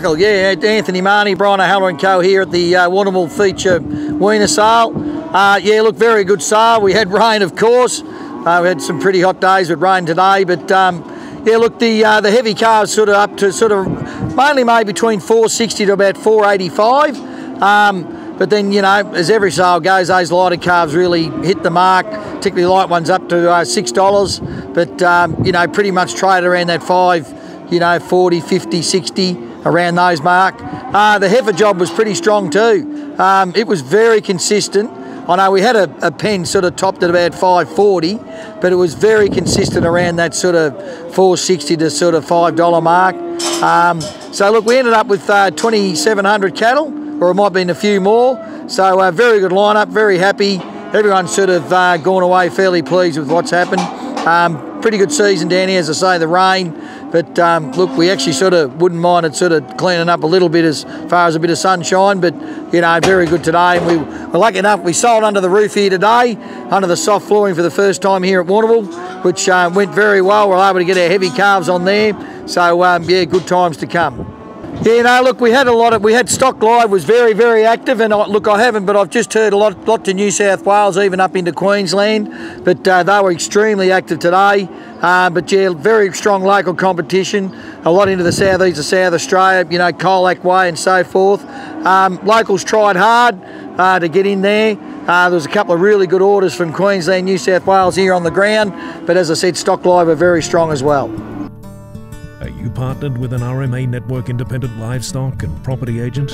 Yeah, Anthony Mahoney, Brian O'Halloran Co. here at the uh, feature Weaner sale. Uh, yeah, look, very good sale. We had rain, of course. Uh, we had some pretty hot days with rain today, but um, yeah, look, the uh, the heavy cars sort of up to sort of mainly made between 460 to about 485. Um, but then, you know, as every sale goes, those lighter calves really hit the mark, particularly light ones up to uh, $6. But, um, you know, pretty much trade around that 5, you know, 40, 50, 60, around those mark. Uh, the heifer job was pretty strong too. Um, it was very consistent. I know we had a, a, pen sort of topped at about 540, but it was very consistent around that sort of 460 to sort of $5 mark. Um, so look, we ended up with uh, 2,700 cattle or it might have been a few more. So uh, very good lineup, very happy. Everyone's sort of uh, gone away fairly pleased with what's happened. Um, pretty good season down here, as I say, the rain. But um, look, we actually sort of wouldn't mind it sort of cleaning up a little bit as far as a bit of sunshine. But you know, very good today. And we were lucky enough we sold under the roof here today, under the soft flooring for the first time here at Warrnambool, which uh, went very well. We are able to get our heavy calves on there. So um, yeah, good times to come. Yeah, no, look, we had a lot of, we had Stock Live was very, very active, and I, look, I haven't, but I've just heard a lot, lot to New South Wales, even up into Queensland, but uh, they were extremely active today. Uh, but yeah, very strong local competition, a lot into the southeast of South Australia, you know, Colac Way and so forth. Um, locals tried hard uh, to get in there. Uh, there was a couple of really good orders from Queensland, New South Wales here on the ground, but as I said, Stock Live are very strong as well. You partnered with an RMA Network independent livestock and property agent?